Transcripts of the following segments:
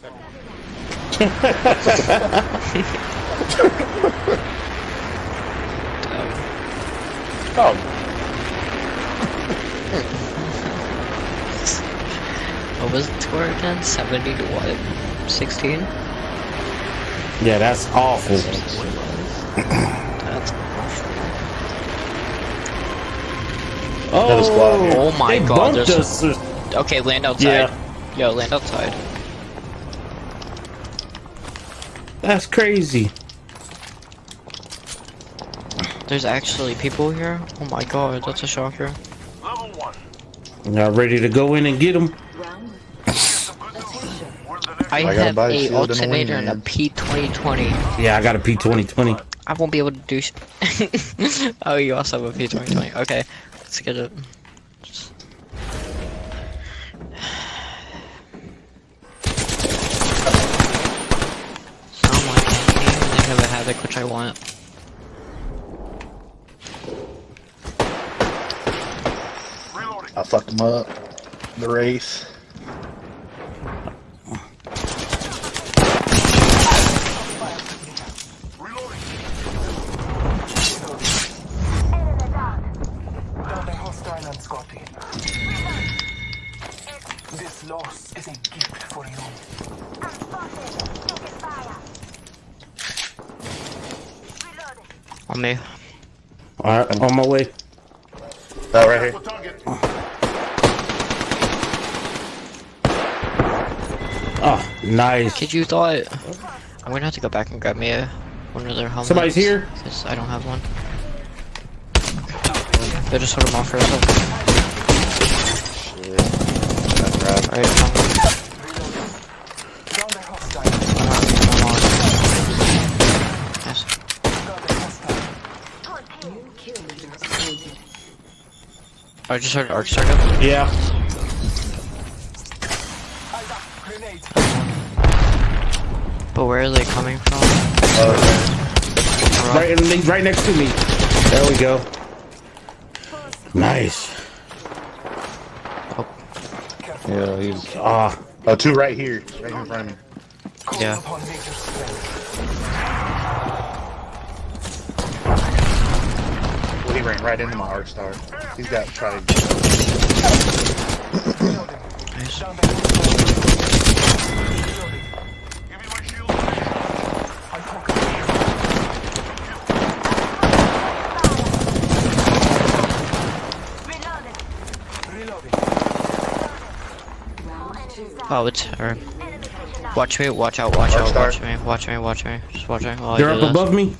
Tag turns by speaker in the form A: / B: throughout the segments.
A: Oh,
B: What was the score again? 70 to what? 16?
C: Yeah, that's awful.
B: That's awful.
C: Oh,
A: squad here.
B: Oh my
C: they
B: God,
C: bumped
B: there's-
C: us.
B: Okay, land outside. Yeah. Yo, land outside.
C: That's crazy.
B: There's actually people here? Oh my god, that's a shocker.
C: Y'all ready to go in and get them?
B: I,
A: gotta
B: have
A: a
B: a
A: and a
B: alternator and a
A: wingman.
B: P2020.
C: Yeah, I got a P2020.
B: I won't be able to do Oh, you also have a P2020. Okay, let's get it. Havoc, which I want.
A: I fucked him up. The race.
D: Alright, I'm
B: on
C: my way.
A: Oh, right here.
C: Oh, nice.
B: Kid, you thought. I'm gonna have to go back and grab me a, one of their helmets.
C: Somebody's here.
B: Because I don't have one. They just sort them off for a second.
A: Shit. That's right.
B: Alright, come on.
D: Down the hostile.
B: Come on. Yes.
D: Down the hostile.
B: I just heard arc start up.
C: Yeah.
D: Grenade.
B: But where are they coming from?
A: Oh,
C: Right, right next to me. There we go. Nice. Oh.
A: yeah, he's.
C: Ah,
A: Oh, two right here. Right in front of me.
B: Yeah.
A: He ran right into my arc star. He's got tried.
B: Nice.
D: Down the hostile. Reloading. I conquered. Reloading.
B: Oh, it's her. Watch me, watch out, watch
A: Arc
B: out,
A: star.
B: watch me, watch me, watch me. Just watch me
C: they're up
B: this.
C: above me.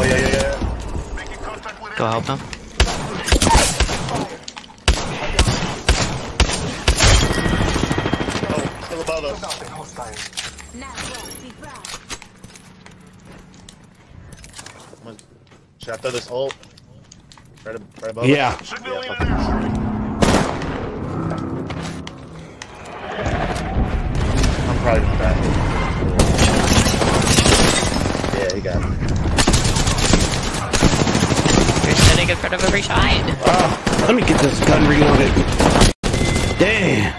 A: Oh, yeah, yeah, yeah.
B: Go help them.
A: Oh, still above us.
D: Down.
A: Should I throw this ult? Right, right above
C: Yeah.
A: us? Yeah. I'm probably gonna. Yeah, he got it.
B: You're sitting in of every side.
C: Ah, let me get this gun reloaded. Damn.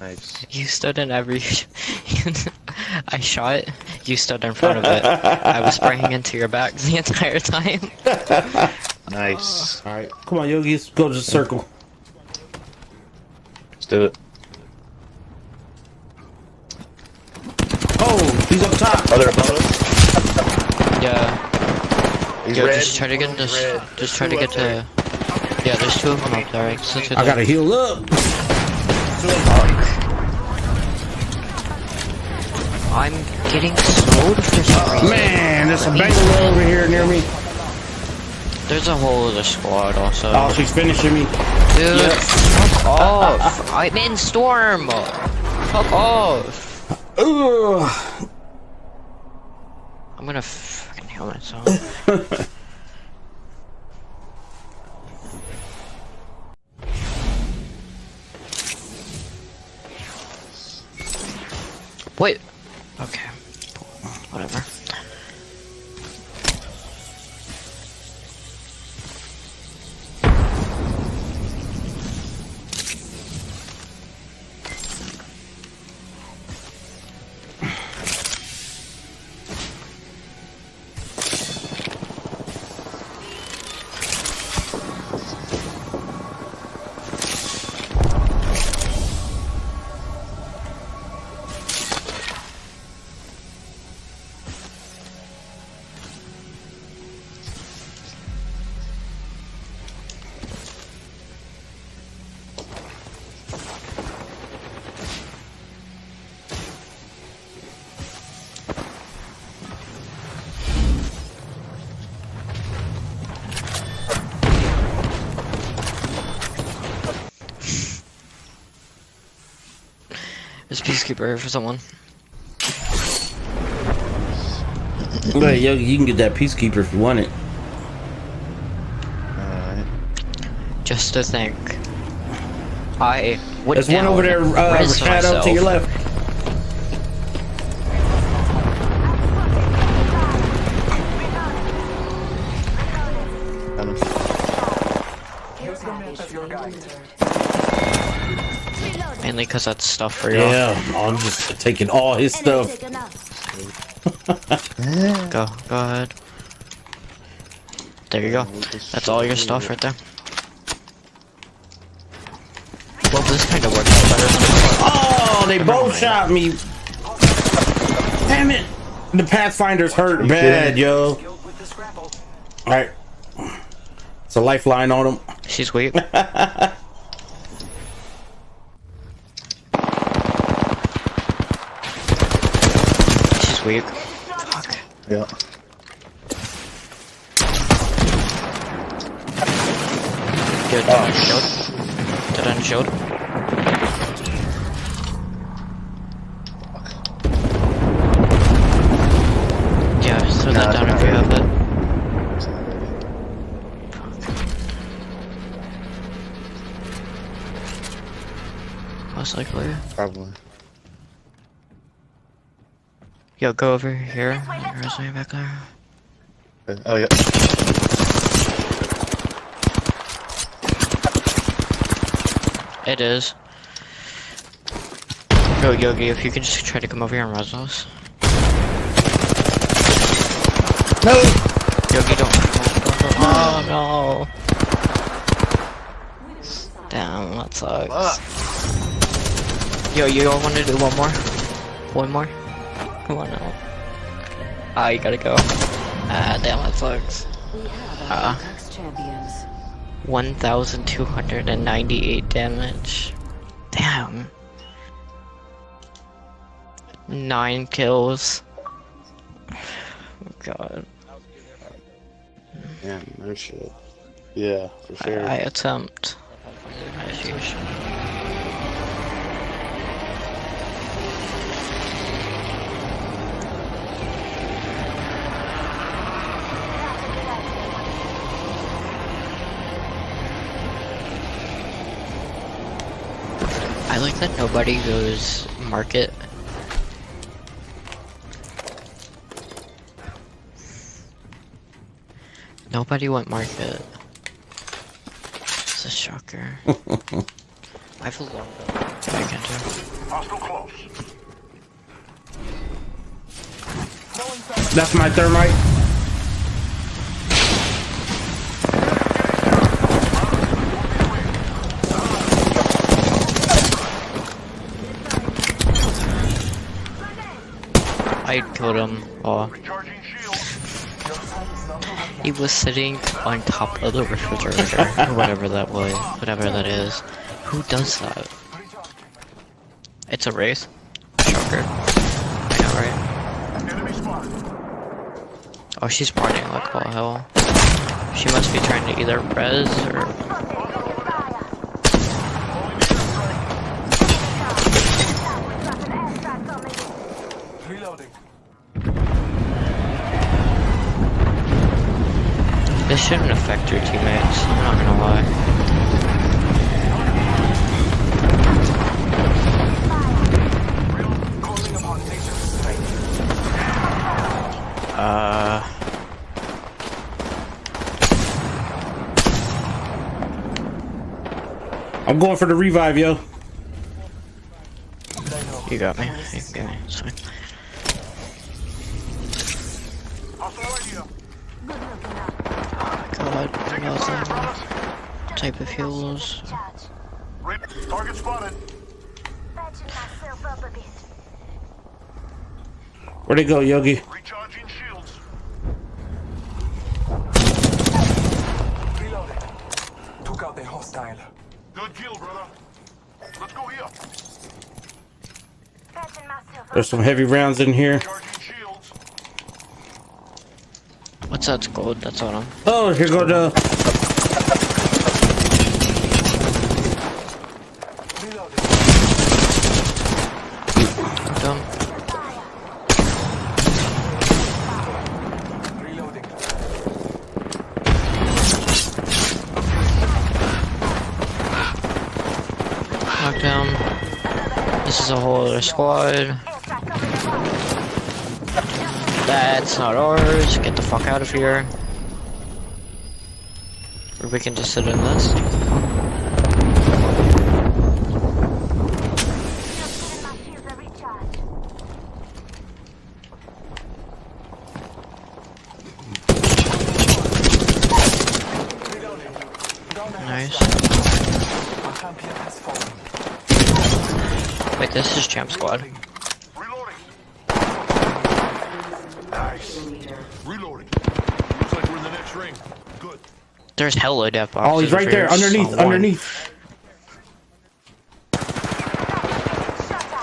A: Nice.
B: You stood in every. I shot. You stood in front of it. I was spraying into your back the entire time.
A: Nice.
C: All right, come on, Yogi. Let's go to the circle.
A: Let's do it.
C: Oh, he's up top.
A: Oh, above us?
B: Yeah.
A: He's
B: Yo,
A: red.
B: just try to get this.
A: red.
B: Just try to get
A: up there.
B: to. Yeah, there's two of them up there. Right? So
C: I gotta heal up.
A: Two of them.
B: I'm getting slowed for some reason.
C: Man, there's a bangalore over here near me.
B: There's a whole other squad also.
C: Oh, she's finishing me.
B: Dude,
C: Yep.
B: fuck off. I'm in storm. Fuck off.
C: Ugh.
B: I'm gonna fucking heal myself. Wait. Peacekeeper here for someone.
C: Wait, yo, you can get that peacekeeper if you want it.
A: Alright.
B: Just to think. I would
C: There's one over there, uh,
B: res
C: shadow to your left.
B: Because that's stuff for you.
C: Yeah, I'm just taking all his stuff.
B: Go, go ahead. There you go. That's all your stuff right there. Well, this kind of worked out better.
C: Oh, they both shot me. Damn it. The Pathfinder's hurt bad, yo.
D: Skilled with the scrapple.
C: Alright. It's a lifeline on him.
B: She's weak. She's weak. Fuck.
A: Yeah.
B: Get it on shield. Get on shield. Yeah, throw
A: Nah,
B: that down if you have it.
A: It's not ready.
B: Most likely.
A: Probably.
B: Yo, go over here. There's me back there.
A: Uh, oh yeah.
B: It is. Yo, Yogi, if you can just try to come over here and res us.
A: No.
B: Yogi, don't. Oh no. Damn, that sucks.
A: Fuck.
B: Yo, you all want to do one more? One more? Come on now. Ah, you gotta go. Ah, damn, that sucks.
E: We have
B: Uh.
E: our Apex champions.
B: 1,298 damage. Damn. Nine kills. Oh, God.
A: Yeah, no shit. Yeah, for
B: I,
A: sure.
B: I attempt. Sheesh. I like that nobody goes market. Nobody went market. It's a shocker. I have a long I can do.
F: Hostile close.
C: That's my thermite.
B: Him. He was sitting on top of the refrigerator, or whatever that was, whatever that is. Who does that? It's a race. Shocker. Right? Oh, she's partying like all hell. She must be trying to either res or. This shouldn't affect your teammates. I'm not gonna lie.
D: Calling upon nature's strength.
B: Uh.
C: I'm going for the revive, yo.
B: You got me. You got me. It's fine.
F: Hostile radio.
B: God, another type of fuels.
F: Target spotted.
C: Where'd they go, Yogi?
F: Recharging shields.
D: Reloading. Took out the hostile.
F: Good kill, brother. Let's go here.
C: There's some heavy rounds in here.
B: That's good. that's all. I'm...
C: Oh, here go the...
B: Dumb. Knockdown. This is a whole other squad. That's not ours. Get the fuck out of here. Or we can just sit in this. Nice. Wait, this is Champ Squad. There's hella death boxes.
C: Oh, he's oh,
B: right
C: there, underneath,
B: Saw
C: underneath.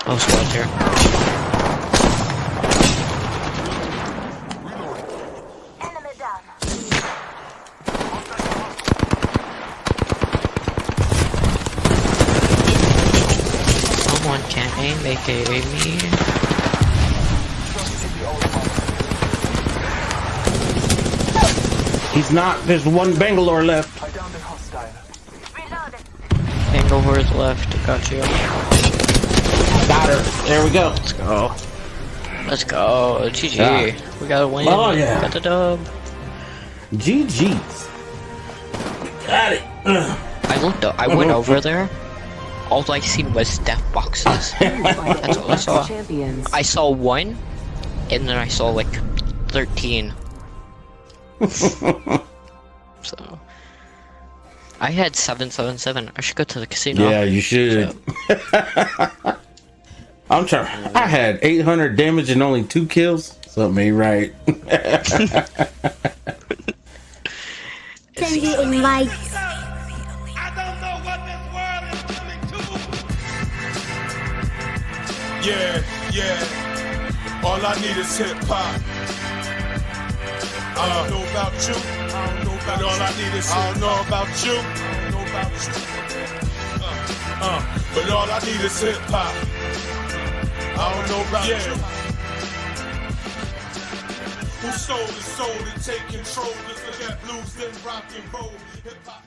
B: Oh, squad's here. Someone can't aim, aka me.
C: He's not. There's one Bangalore left.
D: I downed a hostile.
E: Reloaded.
B: Angleworth left. Got you.
C: Got her. There we go.
B: Let's go. Let's go. GG.
C: Yeah.
B: We gotta win.
C: Oh, yeah.
B: Got the dub.
C: GG's. Got it. Ugh.
B: I looked up. I went over there. All I seen was death boxes. That's all I saw.
G: Champions.
B: I saw one, and then I saw like 13. so. I had 777. I should go to the casino.
C: Yeah, you should. I'm trying. I had 800 damage and only two kills. Something ain't right.
E: Send you invite.
H: Yeah, yeah. All I need is hip hop. I don't know about you. I don't know about all I need is I don't know about you. I don't know about you. Uh, uh, but all I need is hip hop. I don't know about you. Who sold his soul to take control? Just look at blues, then rock and roll. Hip hop.